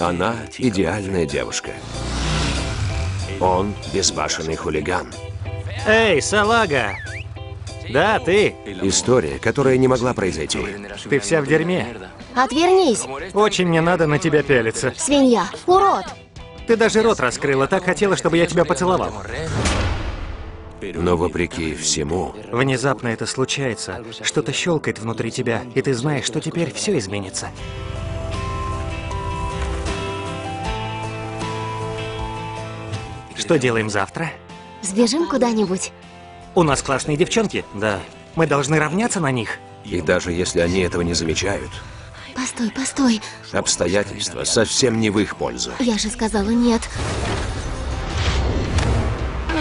Она идеальная девушка. Он безбашенный хулиган. Эй, салага! Да, ты. История, которая не могла произойти. Ты вся в дерьме. Отвернись, Очень мне надо на тебя пялиться. свинья, урод. Ты даже рот раскрыла, так хотела, чтобы я тебя поцеловал. Но вопреки всему, Внезапно это случается. Что-то щелкает внутри тебя, и ты знаешь, что теперь все изменится. Что делаем завтра? Сбежим куда-нибудь. У нас классные девчонки. Да. Мы должны равняться на них. и даже если они этого не замечают, Постой, постой. обстоятельства совсем не в их пользу. Я же сказала нет.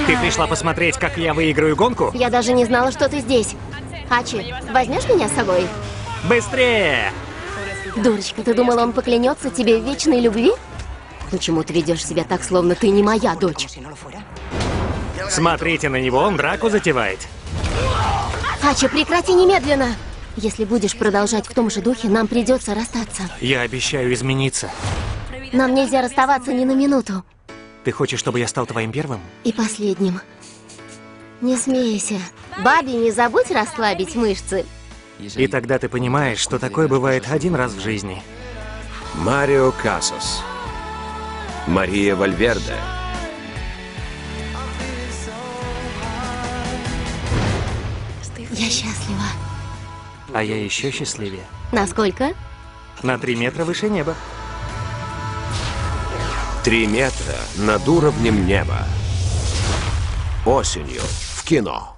Ты пришла посмотреть, как я выиграю гонку? Я даже не знала, что ты здесь. Ачи, возьмешь меня с собой? Быстрее! Дурочка, ты думала, он поклянется тебе в вечной любви? Почему ты ведешь себя так, словно ты не моя дочь? Смотрите на него, он драку затевает. Ачи, прекрати немедленно! Если будешь продолжать в том же духе, нам придется расстаться. Я обещаю измениться. Нам нельзя расставаться ни на минуту. Ты хочешь, чтобы я стал твоим первым? И последним. Не смейся. Баби, не забудь расслабить мышцы. И тогда ты понимаешь, что такое бывает один раз в жизни. Марио Касас. Мария Вальверде. Я счастлива. А я еще счастливее. Насколько? На три метра выше неба. Три метра над уровнем неба. Осенью в кино.